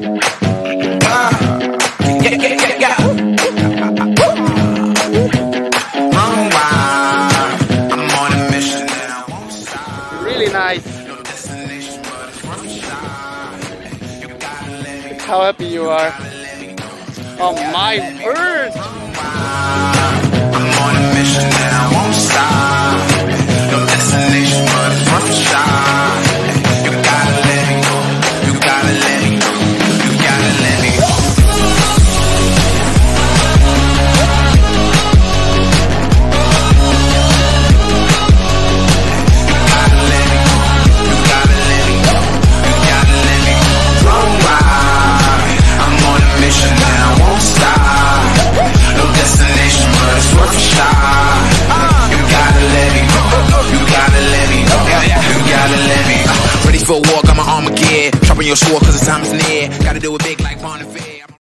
Really nice. How happy you are. Oh my word! For a war, got my armor gear. Chopping your sword cause the time is near. Gotta do it big like Bon